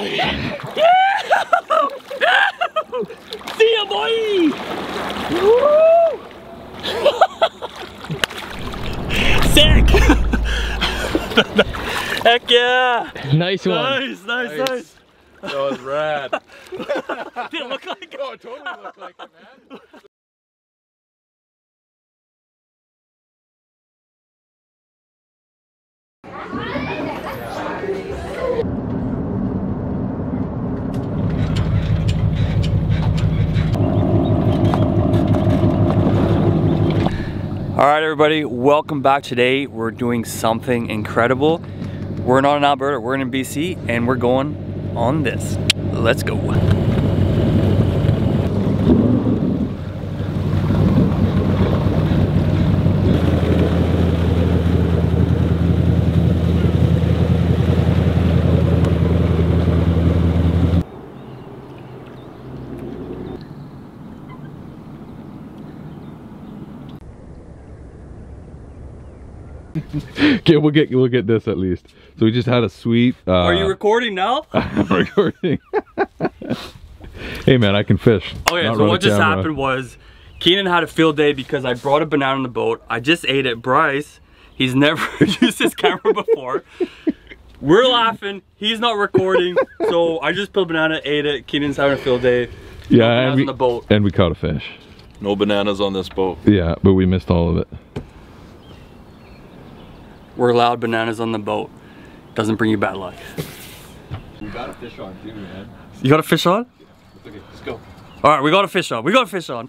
See ya, boy! Sick! Heck yeah! Nice one. Nice, nice, nice. That was rad. Did it look like oh, it totally looked like it, man. All right, everybody, welcome back. Today, we're doing something incredible. We're not in Alberta, we're in BC, and we're going on this. Let's go. Okay, we'll get we'll get this at least. So we just had a sweet. Uh, Are you recording now? I'm recording? hey man, I can fish. Okay, Not so what just camera. happened was Keenan had a field day because I brought a banana on the boat. I just ate it. Bryce, he's never used his camera before. We're laughing. He's not recording. So I just peeled a banana, ate it. Keenan's having a field day. Yeah, bananas and on we, the boat. and we caught a fish. No bananas on this boat. Yeah, but we missed all of it. We're allowed bananas on the boat. Doesn't bring you bad luck. We got a fish on too, man. You got a fish on? Okay, let's go. All right, we got a fish on. We got a fish on.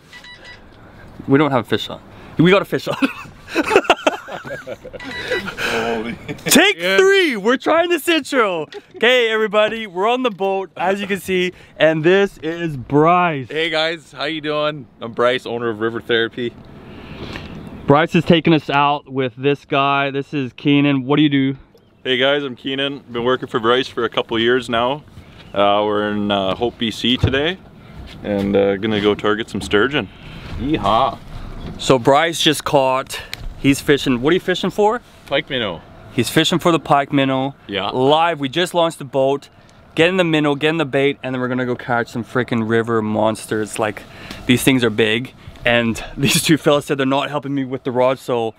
We don't have a fish on. We got a fish on. Take three. We're trying this intro. Okay, everybody, we're on the boat, as you can see, and this is Bryce. Hey guys, how you doing? I'm Bryce, owner of River Therapy. Bryce is taking us out with this guy. This is Keenan. What do you do? Hey guys, I'm Keenan. Been working for Bryce for a couple years now. Uh, we're in uh, Hope, BC today, and uh, gonna go target some sturgeon. Yeehaw! So Bryce just caught. He's fishing. What are you fishing for? Pike minnow. He's fishing for the pike minnow. Yeah. Live. We just launched the boat. Getting the minnow, get in the bait, and then we're gonna go catch some freaking river monsters. Like these things are big, and these two fellas said they're not helping me with the rod, so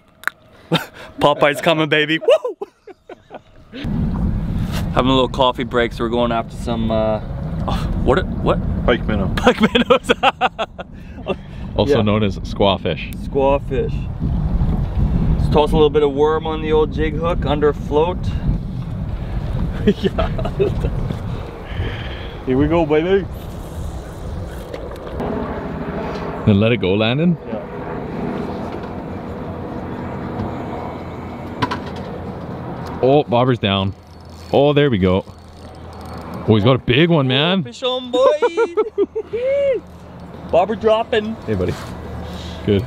Popeye's coming, baby. Woo! Having a little coffee break, so we're going after some. Uh, oh, what? What? Pike minnow. Pike minnows. Also Yeah. known as squawfish. Squawfish. Let's toss a little bit of worm on the old jig hook under a float. yeah. Here we go, baby. Then let it go, Landon. Oh, bobber's down. Oh, there we go. Oh, he's got a big one, man. Fish on, boy. Bobber dropping. Hey, buddy. Good.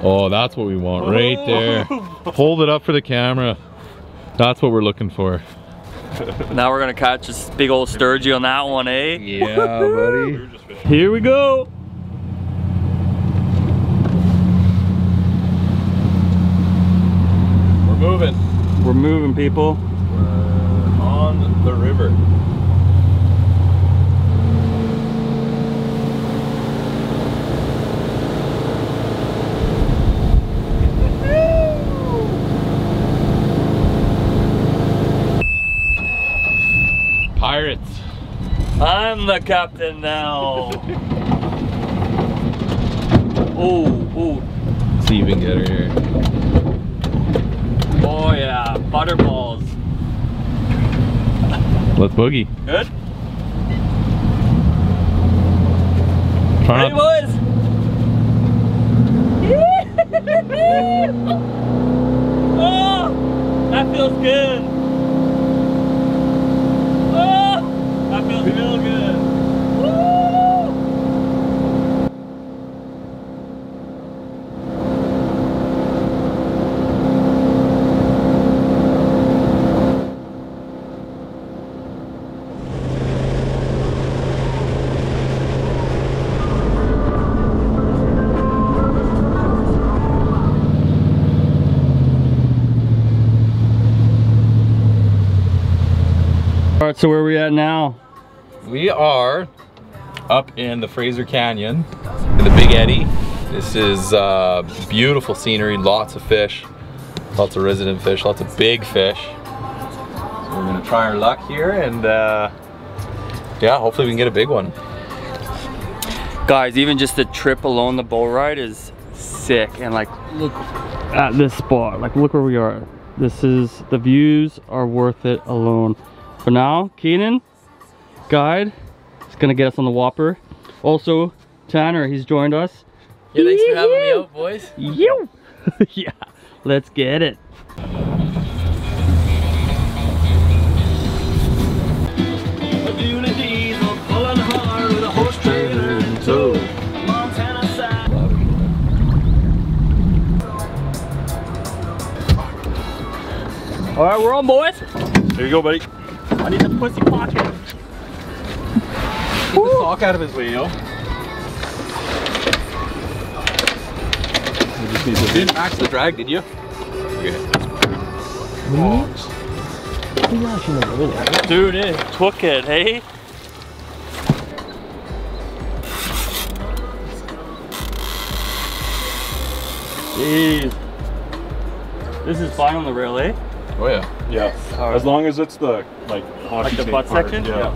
Oh, that's what we want right oh. there. Hold it up for the camera. That's what we're looking for. Now we're gonna catch this big old sturgeon on that one, eh? Yeah, buddy. Here we go. We're moving. We're moving, people. We're on the river. Pirates. I'm the captain now. oh, oh, Let's see if we can get her here. oh yeah, butterballs. Let's boogie. Good. Try Ready, boys? oh, that feels good. Oh, that feels real good. Woo! right, so where are we at now? We are up in the Fraser Canyon in the Big Eddy. This is uh, beautiful scenery, lots of fish, lots of resident fish, lots of big fish. So we're gonna try our luck here and uh, yeah, hopefully we can get a big one. Guys, even just the trip alone, the boat ride is sick. And like, look at this spot. Like, look where we are. This is, the views are worth it alone. For now, Keenan, guide, is gonna get us on the Whopper. Also, Tanner, he's joined us. Yeah, thanks for having me out, boys. You! yeah, let's get it. All right, we're on, boys. There you go, buddy. I need the pussy pocket. Get the sock out of his way, yo. You didn't max the drag, did you? Dude, it took it, hey? Jeez. This is fine on the rail, eh? Oh yeah. Yeah. As long as it's the like hockey Like the butt part, section? Yeah.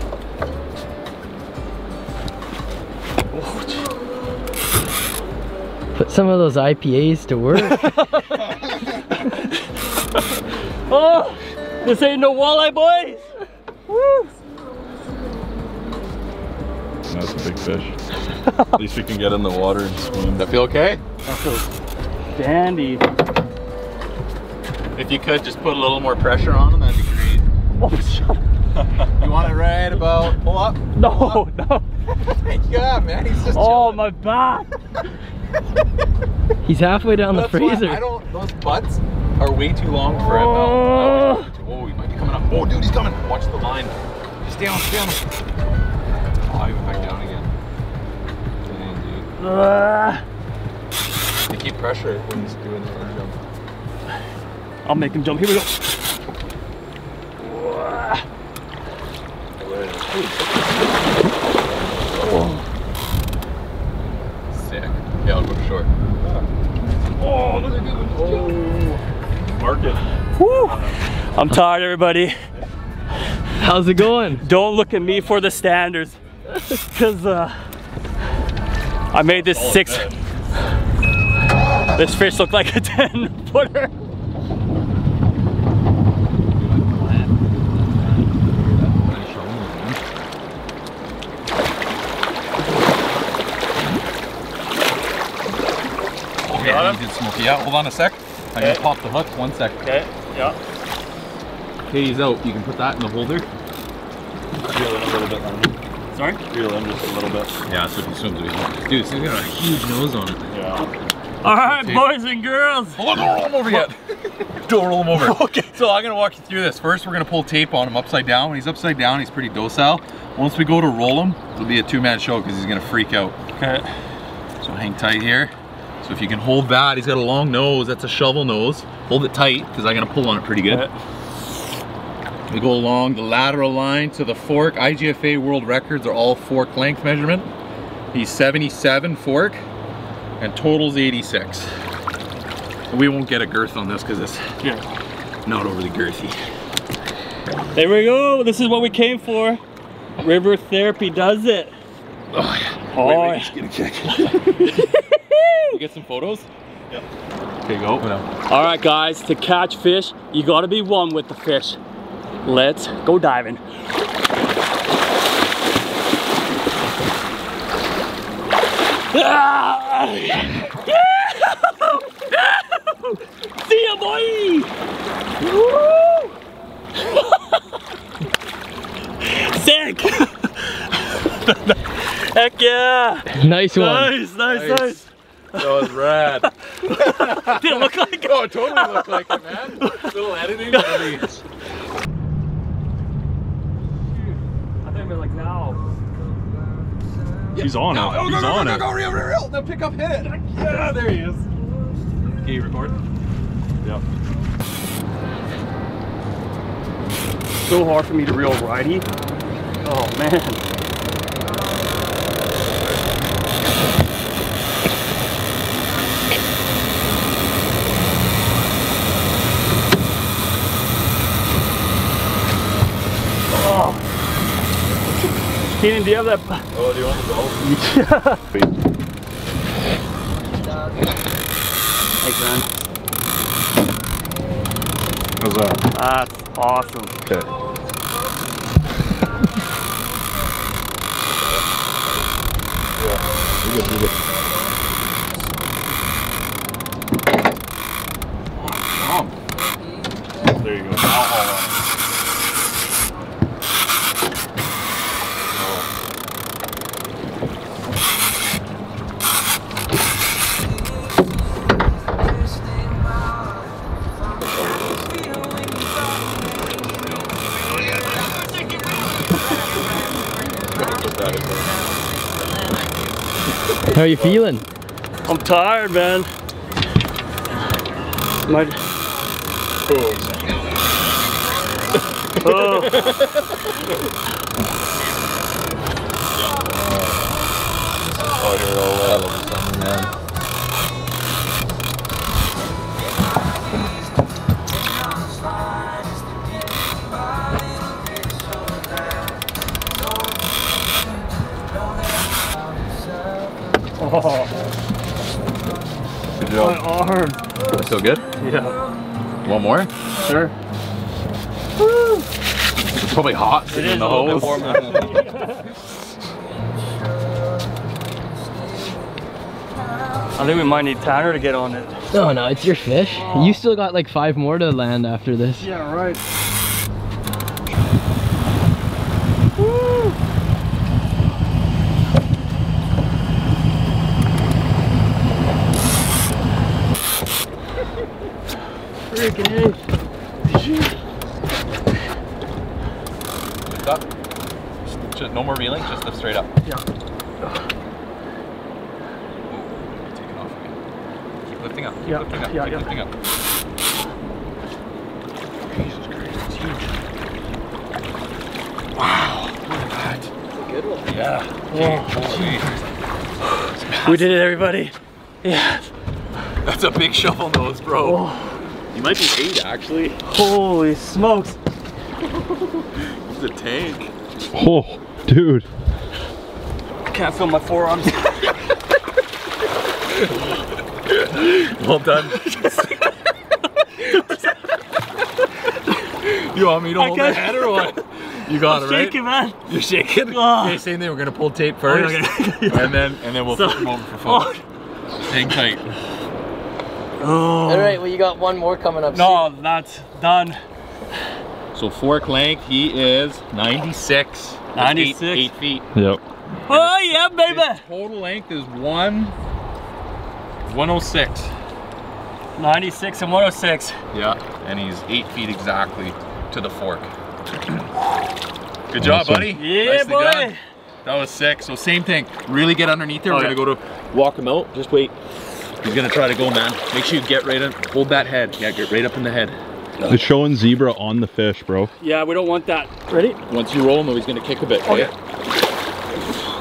Put some of those IPAs to work. Oh! This ain't no walleye, boys! Woo! That's a big fish. At least we can get in the water and swim. That feel okay? That feels dandy. If you could just put a little more pressure on him, that'd be great. Oh, shut You want it right about, pull up. No, no. yeah, man, he's just Oh, chilling. my back. He's halfway down the That's why freezer. I don't, those butts are way too long for him Oh. now. Oh, he might be coming up. Oh, dude, he's coming. Watch the line. Stay on, stay on. Oh, he went back down again. Dang, dude. They keep pressure when he's doing the run jump. I'll make him jump. Here we go. Sick. Yeah, I'll go short. Oh, look at Mark it. Woo! I'm tired, everybody. How's it going? Don't look at me for the standards, cause uh, I made this six. This fish looked like a ten footer. Yeah, he did smoky. Yeah, hold on a sec. I'm gonna pop the hook. One sec. Okay. Yeah. Okay, he's out. You can put that in the holder. Reel in a little bit, Lenny. Sorry. Reel in just a little bit. Yeah, that's what he swims with. Dude, this thing's got a huge nose on it. Yeah. All right, boys and girls. Hold on, don't roll him over yet. don't roll him over. okay. So I'm gonna walk you through this. First, we're gonna pull tape on him upside down. When he's upside down, he's pretty docile. Once we go to roll him, it'll be a two-man show because he's gonna freak out. Okay. So hang tight here. So if you can hold that, he's got a long nose. That's a shovel nose. Hold it tight because I'm gonna pull on it pretty good. We go along the lateral line to the fork. IGFA world records are all fork length measurement. He's 77 fork and totals 86. We won't get a girth on this because it's Yeah. not overly girthy. There we go. This is what we came for. River therapy does it. Oh yeah. Oh, Wait, yeah. wait, just get a kick. you get some photos? Yep. Okay, go. All right, guys, to catch fish, you gotta be one with the fish. Let's go diving. See ya, boy! Sick! Heck yeah! Nice one. Nice, nice, Nice. nice. That was rad. Didn't look like it. oh, it totally looked like it, man. Little editing. I think we're like now. He's on No, it. go, He's go, go, on go, it. go, reel, reel, reel. Now pick up, hit it. Yeah, there he is. Okay, you record. Yep. so hard for me to reel righty. Oh man. Keenan, do you have that? Oh, do you want the belt? Thanks, man. How's that? That's awesome. Okay. You're good, you're good. How are you feeling? I'm tired, man. My. Oh, Oh, here, I'll, uh, oh, Good my job. arm. That feel good? Yeah, One more? sure. It's probably hot sitting in the hose. I think we might need Tanner to get on it. No, no, it's your fish. You still got like five more to land after this. Yeah, right. Freaking Lift up. Just, just- no more reeling, just lift straight up. Yeah. Take it off again. Keep lifting up. Keep Yeah, lifting up. yeah, keep yeah. lifting up. Jesus Christ, it's huge. Wow, look at that. Good one. Yeah. Holy. We did it, everybody. Yeah. That's a big shovel nose, bro. Oh, You might be eight, actually. holy smokes. It's a tank. Oh, dude. I Can't feel my forearms. Well done. you want me to I hold can't- head or what? You got it, right? You're shaking, man. You're shaking. Ah. Okay, same thing. We're gonna pull tape first, okay. and then and then we'll So- flip them over for fun. Hang tight. Oh. All right, well, you got one more coming up. No, that's done. So fork length, he is 96. 96. Eight, eight feet. Yep. Oh, yeah, baby. His total length is one. 106. 96 and 106. Yeah, and he's eight feet exactly to the fork. Good job, Awesome. buddy. Yeah, Nicely boy. done. That was sick. So same thing. Really get underneath there. Oh, We're yeah. gonna go to walk him out. Just wait. He's gonna try to go, man. Make sure you get right in. Hold that head. Yeah, get right up in the head. It's showing zebra on the fish, bro. Yeah, we don't want that. Ready? Once you roll him, though, he's gonna kick a bit. Okay. Okay.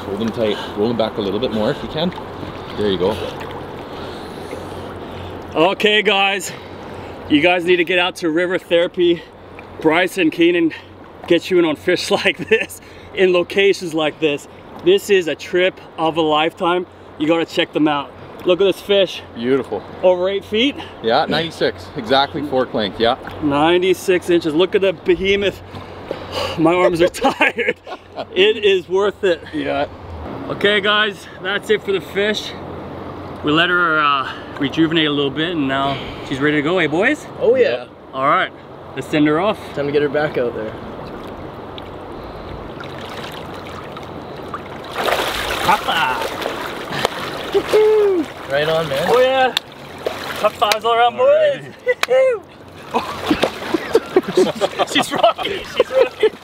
Hold him tight. Roll him back a little bit more if you can. There you go. Okay, guys. You guys need to get out to River Therapy. Bryce and Keenan get you in on fish like this, in locations like this. This is a trip of a lifetime. You gotta check them out. Look at this fish, Beautiful. over eight feet, Yeah, 96. Exactly fork length. Yeah. 96 inches. Look at the behemoth. My arms are tired. It is worth it. Yeah. Okay guys, that's it for the fish. We let her uh, rejuvenate a little bit and now she's ready to go, hey boys? Oh, yeah. All right, let's send her off. Time to get her back out there. Papa! Right on, man. Oh yeah! Top fives all around, boys! she's rocking, she's rocking!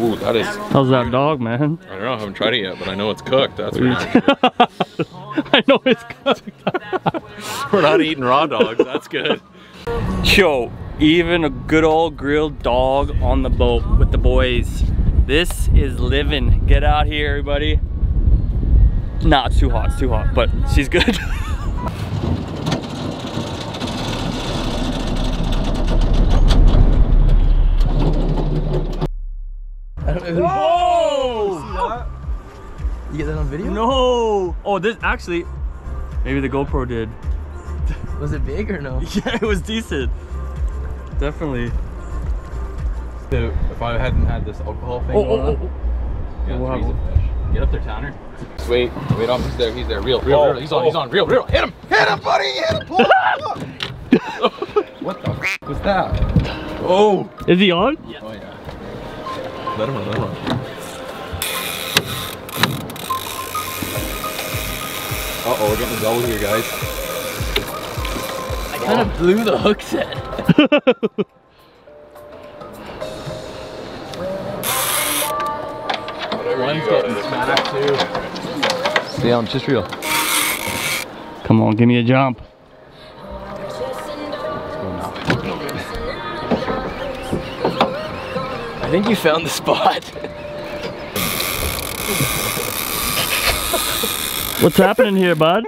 Ooh, that is. How's that dog, man? I don't know. I haven't tried it yet, but I know it's cooked. That's for. I know it's good. We're not eating raw dogs. That's good. Yo, even a good old grilled dog on the boat with the boys. This is living. Get out here, everybody. Nah, it's too hot, it's too hot, but she's good. Whoa! You get that on video? No! Oh, this actually, maybe the GoPro did. Was it big or no? Yeah, it was decent. Definitely. If I hadn't had this alcohol thing Oh, going oh, on, oh, yeah, We'll piece have- of fish. Get up there, Tanner. Wait, wait on. He's there. He's there. Reel, reel, Oh, reel. He's on. He's on. Reel, reel. Hit him. Hit him, buddy. Hit him. Pull him what the f was that? Oh. oh. Is he on? Oh yeah. Let him run. Let him run. Uh oh, we're getting a double here, guys. I kind of blew the hook set. One's getting smacked too. Stay on, just reel. Come on, give me a jump. I think you found the spot. What's happening here, bud?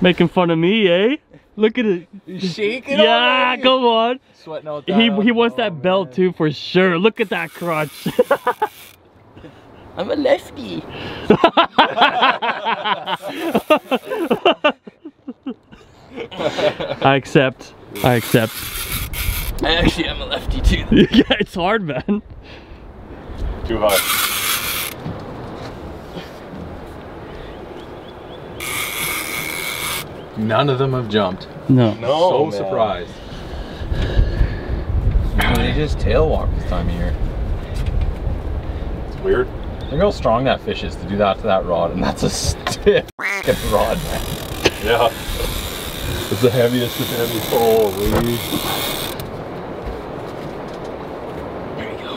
Making fun of me, eh? Look at it. Shaking Yeah, come on. Sweating out He he wants that oh, belt too for sure. Look at that crotch. I'm a lefty. I accept. I accept. I actually am a lefty too. yeah, it's hard, man. Too high. None of them have jumped. No. No. so surprised. they just tail walk this time of year. It's weird. Look how strong that fish is to do that to that rod, and that's a stiff rod, man. Yeah. It's the heaviest of heavy. Holy. There you go.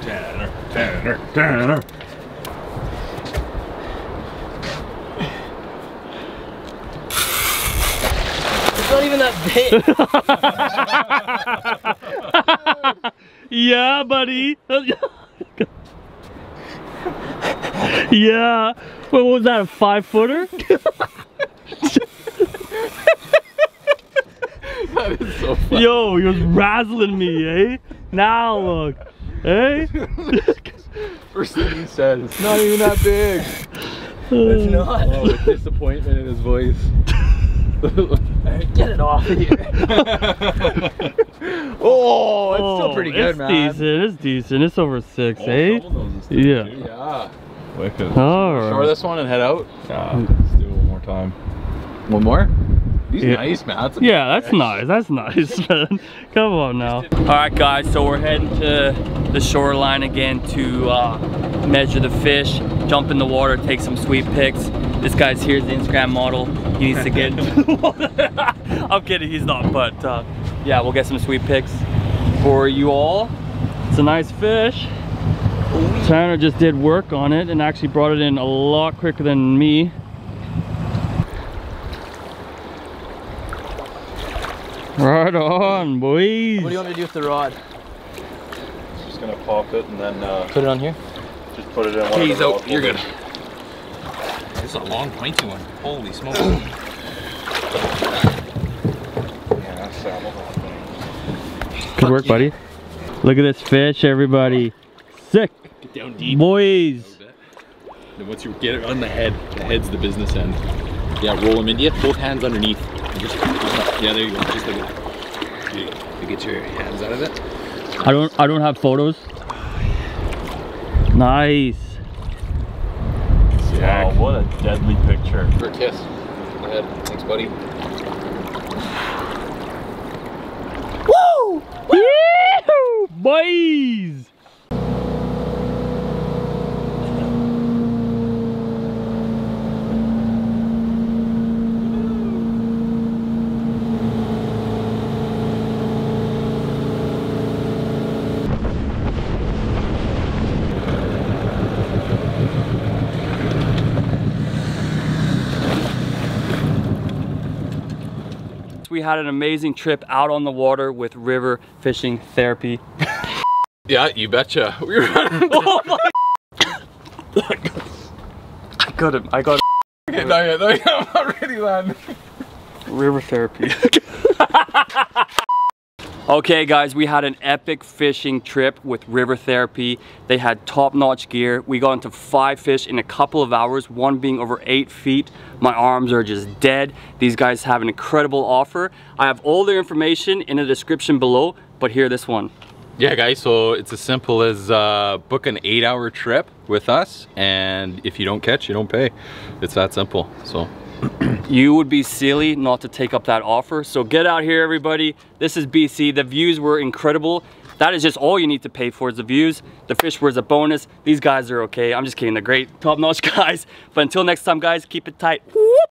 Tanner, Tanner, Tanner. Not even that big. Yeah, buddy. yeah. What was that? A five footer? That is so funny. Yo, he was razzling me, eh? Now look, eh? First thing he said, it's not even that big. It's not. Oh, disappointment in his voice. Get it off of here. oh, it's still pretty good, it's man. decent. It's decent. It's over six, Oh, eh? double nose is good, Yeah. too. Yeah. Wicked. All Shore this one and head out. Yeah, let's do it one more time. One more? He's Yeah. nice, man. That's a Yeah, that's nice. That's nice, man. Come on now. All right, guys. So we're heading to the shoreline again to uh, measure the fish, jump in the water, take some sweet pics. This guy's here's the Instagram model. He needs to get. I'm kidding. He's not. But uh, yeah, we'll get some sweet pics for you all. It's a nice fish. Tanner just did work on it and actually brought it in a lot quicker than me. Right on, boys. What do you want to do with the rod? Just gonna pop it and then uh, Put it on here? just put it in one Okay, of he's the out. You're good. Holders. This is a long, pointy one. Holy smokes. Yeah, that's salmon. Good work, buddy. Look at this fish, everybody. Sick, Get down deep. boys. Then once you get it on the head, the head's the business end. Yeah, roll them in. You both hands underneath. And just- yeah, there you go. Just like that. There you go. You get your hands out of it. I don't, I don't have photos. Nice. Wow, what a deadly picture. For a kiss. Go ahead. Thanks, buddy. Woo! Woo! Boys! We had an amazing trip out on the water with River Fishing Therapy. Yeah, you betcha. We were oh I got him. I got him. Okay, not yet, not yet. I'm not ready, man. River Therapy. Okay guys, we had an epic fishing trip with River Therapy. They had top-notch gear. We got into five fish in a couple of hours, one being over eight feet. My arms are just dead. These guys have an incredible offer. I have all their information in the description below, but here this one. Yeah, guys, so it's as simple as uh, book an eight hour trip with us, and if you don't catch, you don't pay. It's that simple, so. You would be silly not to take up that offer. So get out here, everybody. This is BC. The views were incredible. That is just all you need to pay for is the views. The fish was a bonus. These guys are okay. I'm just kidding. They're great, top-notch guys. But until next time, guys, keep it tight.